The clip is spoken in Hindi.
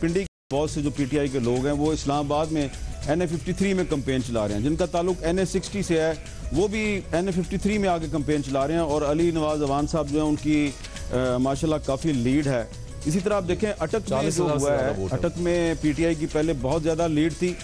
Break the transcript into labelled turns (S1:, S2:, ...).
S1: पिंडी बहुत से जो पीटीआई के लोग हैं वो इस्लामाबाद में एन ए फिफ्टी थ्री में कंपेन चला रहे हैं। जिनका ताल्लुक एन ए सिक्सटी से है वो भी एन ए फिफ्टी थ्री में आके कंपेन चला रहे हैं और अली नवाज़ अवान साहब जो है उनकी माशाल्लाह काफ़ी लीड है। इसी तरह आप देखें अटक में जो हुआ है अटक में पीटीआई की पहले बहुत ज़्यादा लीड थी।